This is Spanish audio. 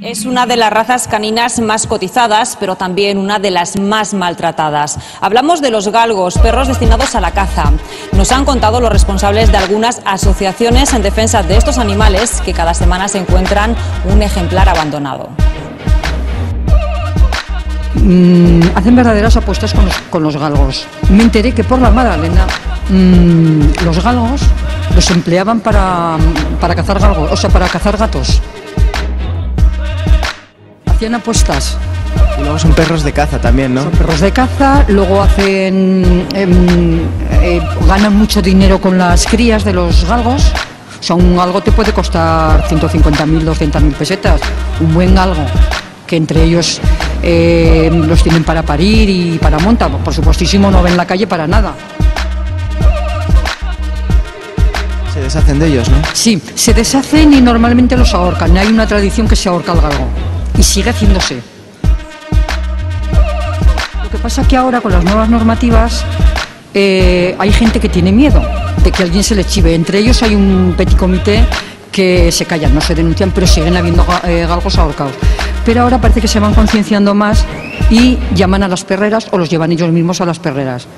Es una de las razas caninas más cotizadas, pero también una de las más maltratadas. Hablamos de los galgos, perros destinados a la caza. Nos han contado los responsables de algunas asociaciones en defensa de estos animales que cada semana se encuentran un ejemplar abandonado. Mm, hacen verdaderas apuestas con los, galgos. Me enteré que por la Madalena mm, los galgos los empleaban para, para cazar galgos, o sea, para cazar gatos. Hacían apuestas. Y luego son perros de caza también, ¿no? Son perros de caza, luego hacen em, eh, ganan mucho dinero con las crías de los galgos. O sea, un galgo te puede costar 150.000, 200.000 pesetas. Un buen galgo, que entre ellos eh, los tienen para parir y para monta. Por supuestísimo, no ven la calle para nada. Se deshacen de ellos, ¿no? Sí, se deshacen y normalmente los ahorcan. Hay una tradición que se ahorca al galgo y sigue haciéndose. Lo que pasa que ahora con las nuevas normativas eh, hay gente que tiene miedo de que alguien se le chive. Entre ellos hay un petit comité que se callan, no se denuncian, pero siguen habiendo eh, galgos ahorcados. Pero ahora parece que se van concienciando más y llaman a las perreras o los llevan ellos mismos a las perreras.